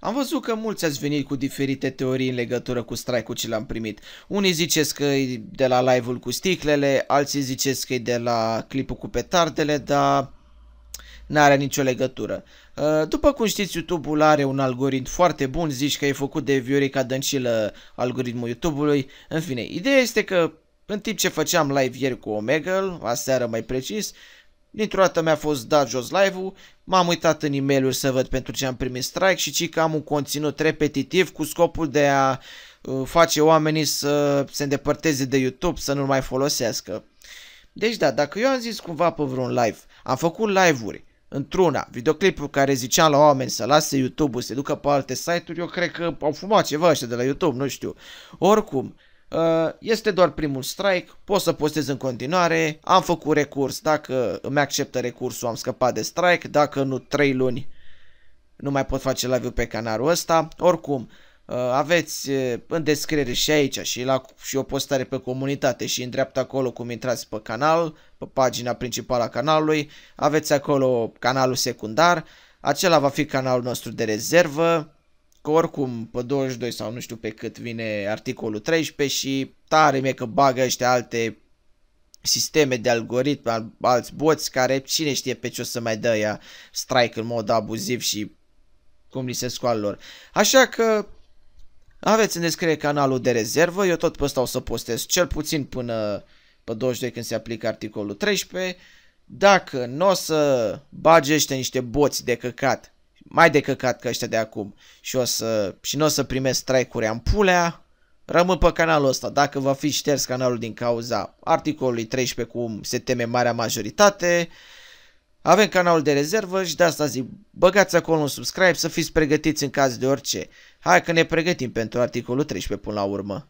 Am văzut că mulți ați venit cu diferite teorii în legătură cu strike-ul ce l-am primit. Unii ziceți că e de la live-ul cu sticlele, alții ziceți că e de la clipul cu petardele, dar n-are nicio legătură. Uh, după cum știți, YouTube-ul are un algoritm foarte bun, zici că e făcut de Viorica Dăncilă algoritmul YouTube-ului. În fine, ideea este că în timp ce făceam live ieri cu Omegle, aseară mai precis, dintr-o dată mi-a fost dat jos live-ul, m-am uitat în e mail să văd pentru ce am primit strike și ci că am un conținut repetitiv cu scopul de a uh, face oamenii să se îndepărteze de YouTube, să nu mai folosească. Deci da, dacă eu am zis cumva pe vreun live, am făcut live-uri într-una, videoclipul care ziceam la oameni să lase YouTube-ul, să se ducă pe alte site-uri, eu cred că au fumat ceva ăștia de la YouTube, nu știu. Oricum, uh, este doar primul strike, pot să postez în continuare, am făcut recurs, dacă îmi acceptă recursul am scăpat de strike, dacă nu 3 luni nu mai pot face live pe canalul ăsta, oricum, Uh, aveți uh, în descriere și aici și, la, și o postare pe comunitate și în dreapta acolo cum intrați pe canal, pe pagina principală a canalului, aveți acolo canalul secundar, acela va fi canalul nostru de rezervă, că oricum pe 22 sau nu știu pe cât vine articolul 13 și tare mie că bagă ăștia alte sisteme de algoritm, alți boți care cine știe pe ce o să mai dă ea strike în mod abuziv și cum li se scoală lor. Așa că aveți în descriere canalul de rezervă, eu tot pe ăsta o să postez cel puțin până pe 22 când se aplică articolul 13. Dacă nu o să bage ăștia niște boți de căcat, mai de căcat ca ăștia de acum, și, o să, și nu o să primesc strike-uri ampulea, rămân pe canalul ăsta. Dacă va fi șters canalul din cauza articolului 13 cum se teme marea majoritate, avem canalul de rezervă și de asta zic, băgați acolo un subscribe să fiți pregătiți în caz de orice. Hai că ne pregătim pentru articolul 13 până la urmă.